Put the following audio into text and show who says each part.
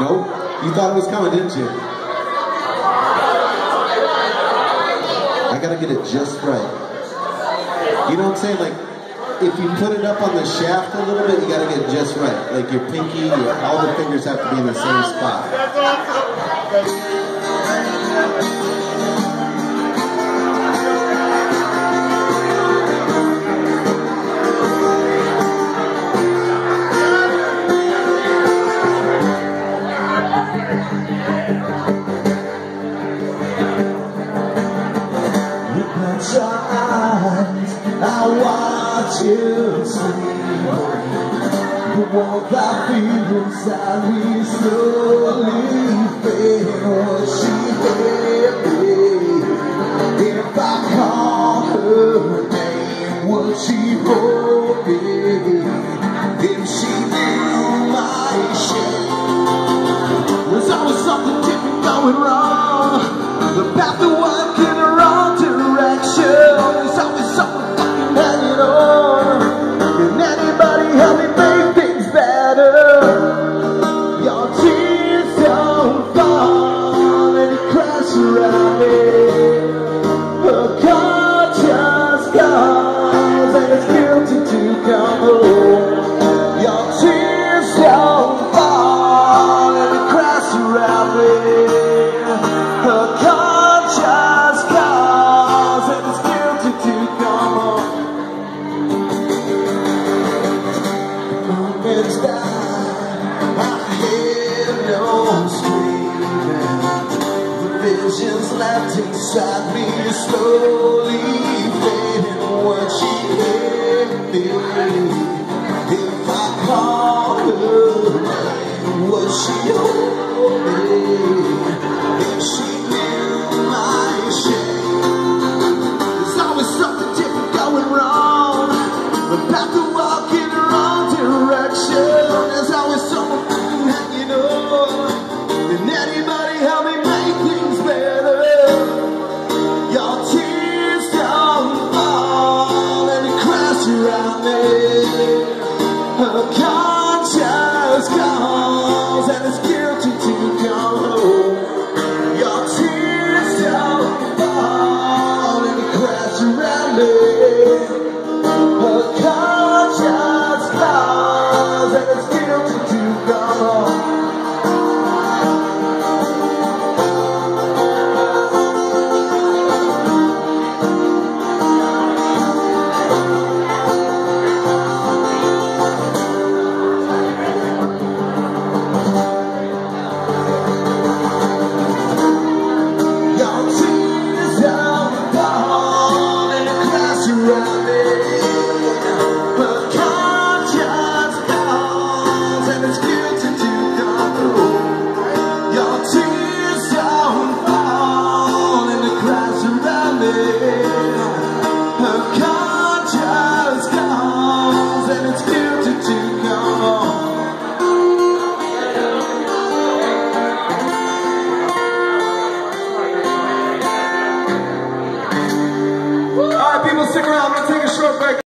Speaker 1: Nope. You thought it was coming, didn't you? I gotta get it just right. You know what I'm saying? Like, if you put it up on the shaft a little bit, you gotta get it just right. Like your pinky, your, all the fingers have to be in the same spot.
Speaker 2: Eyes, I watch you sleep. The warmth I feel inside me slowly fade. What she me. If I call her name, would she me? If she knew my shame, there's always something different going wrong. Moments die, I hear no screaming. The visions left inside me are slowly fading. What she hit me, Anybody help me make things better? Your tears don't fall and around me. Conscience calls and it's guilty to go. Your tears don't fall and around me. stick around.